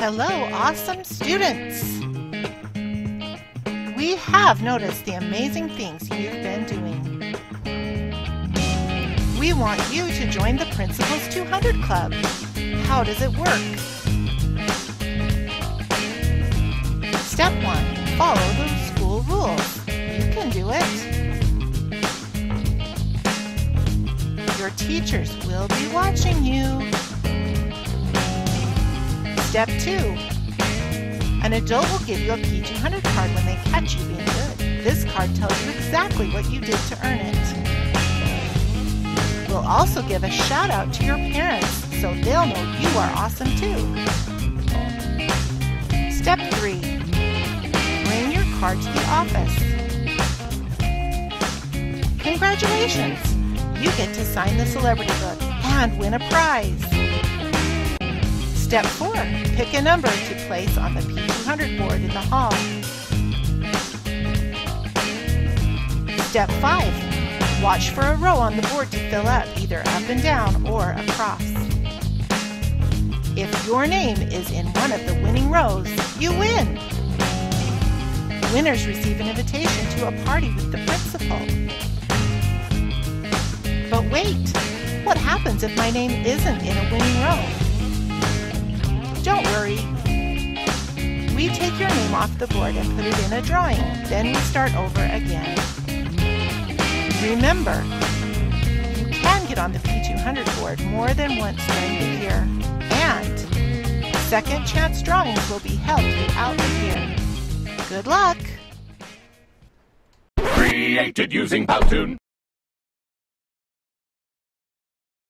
Hello, awesome students! We have noticed the amazing things you've been doing. We want you to join the Principals 200 Club. How does it work? Step 1. Follow the school rules. You can do it. Your teachers will be watching you. Step 2. An adult will give you a P200 card when they catch you being good. This card tells you exactly what you did to earn it. We'll also give a shout out to your parents so they'll know you are awesome too. Step 3. Bring your card to the office. Congratulations! You get to sign the celebrity book and win a prize. Step 4. Pick a number to place on the P200 board in the hall. Step 5. Watch for a row on the board to fill up either up and down or across. If your name is in one of the winning rows, you win! Winners receive an invitation to a party with the principal. But wait, what happens if my name isn't in a winning row? Off the board and put it in a drawing. Then we start over again. Remember, you can get on the P200 board more than once during the year. And second chance drawings will be held throughout the year. Good luck! Created using Powtoon.